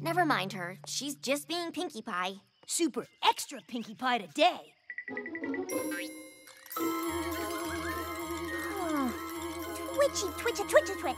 Never mind her. She's just being Pinkie Pie. Super extra Pinkie Pie today. Twitchy, twitcha, twitcha, twitch.